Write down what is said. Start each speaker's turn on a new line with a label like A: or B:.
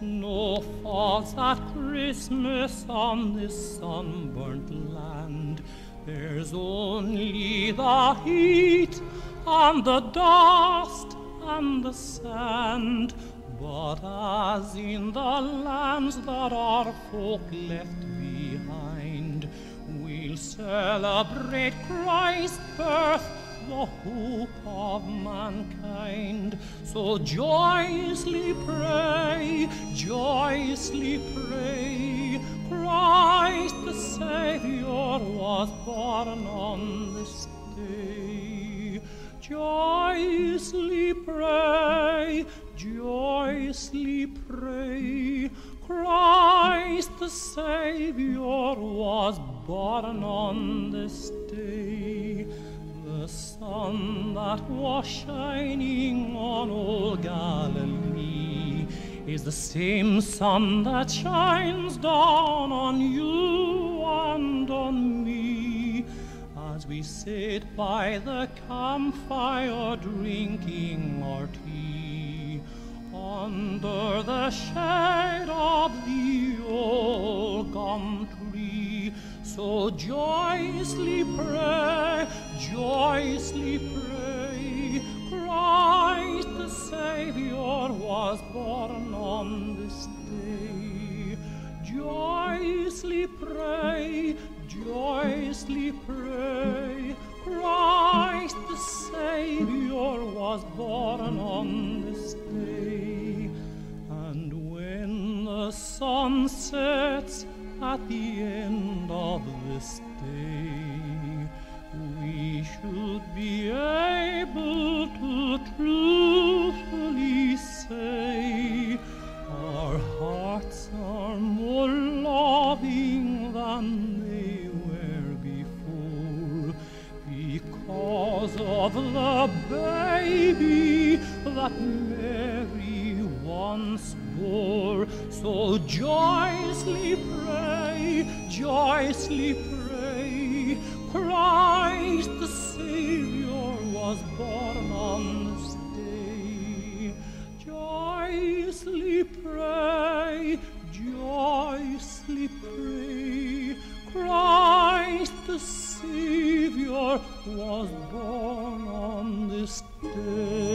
A: was at Christmas on this sunburnt land. There's only the heat and the dust and the sand. But as in the lands that our folk left behind, we'll celebrate Christ's birth, the hope of mankind. So joyously was born on this day. Joyously pray, joyously pray, Christ the Savior was born on this day. The sun that was shining on Galilee is the same sun that shines down on you and on me as we sit by the campfire drinking our tea under the shade of the old gum tree. So joyously pray, joyously pray, sun sets at the end of this day, we should be able to truthfully say our hearts are more loving than they were before because of the baby that So joyously pray, joyously pray, Christ the Savior was born on this day. Joyously pray, joyously pray, Christ the Savior was born on this day.